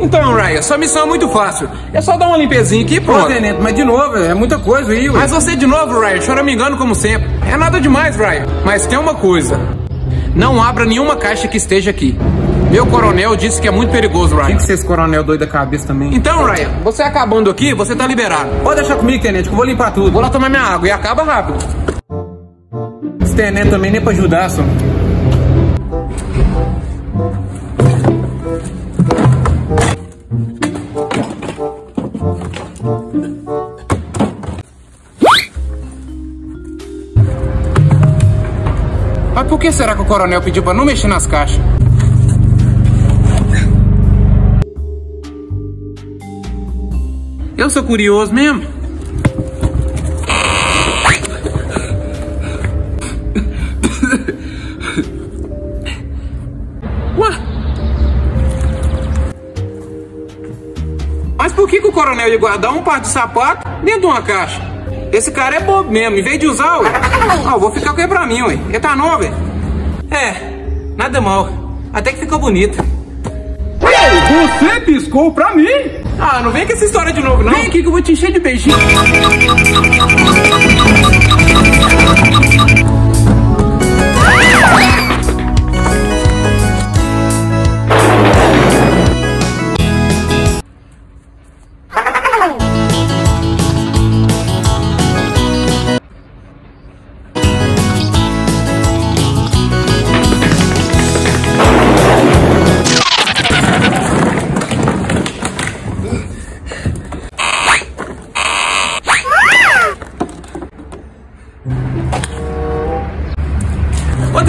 Então, Ryan, sua missão é muito fácil. É só dar uma limpezinha aqui e Ô, pronto. tenente, mas de novo, é muita coisa aí, ué. Mas você de novo, Ryan, choramingando como sempre. É nada demais, Ryan. Mas tem uma coisa. Não abra nenhuma caixa que esteja aqui. Meu coronel disse que é muito perigoso, Tem Ryan. que ser esse coronel doido da cabeça também. Então, Ryan, você acabando aqui, você tá liberado. Pode deixar comigo, tenente, que eu vou limpar tudo. Vou lá tomar minha água e acaba rápido. Esse tenente também nem pra ajudar, só. Mas por que será que o coronel pediu pra não mexer nas caixas? Eu sou curioso mesmo. Ué? Mas por que, que o coronel ia guardar um par de sapato dentro de uma caixa? Esse cara é bobo mesmo, em vez de usar, ué. Ah, vou ficar com ele pra mim, ué. Ele tá novo, ué. É, nada mal. Até que ficou bonito. Você piscou pra mim? Ah, não vem com essa história de novo, não. Vem aqui que eu vou te encher de beijinho.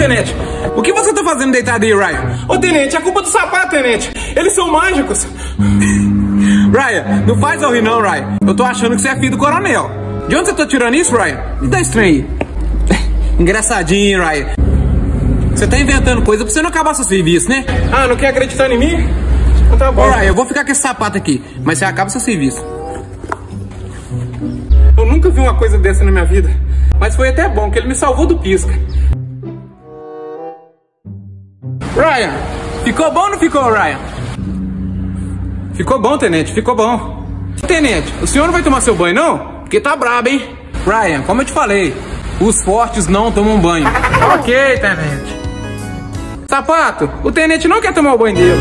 Tenente, o que você tá fazendo deitado aí, Ryan? Ô, Tenente, é culpa do sapato, Tenente. Eles são mágicos. Ryan, não faz eu rir não, Ryan. Eu tô achando que você é filho do coronel. De onde você tá tirando isso, Ryan? Me dá estranho aí. Engraçadinho, Ryan. Você tá inventando coisa pra você não acabar seu serviço, né? Ah, não quer acreditar em mim? Então tá bom. Ô, Ryan, eu vou ficar com esse sapato aqui, mas você acaba seu serviço. Eu nunca vi uma coisa dessa na minha vida. Mas foi até bom, que ele me salvou do pisca. Ryan, ficou bom ou não ficou, Ryan? Ficou bom, tenente, ficou bom. Tenente, o senhor não vai tomar seu banho, não? Porque tá brabo, hein? Ryan, como eu te falei, os fortes não tomam banho. Ok, tenente. Sapato, o tenente não quer tomar o banho dele.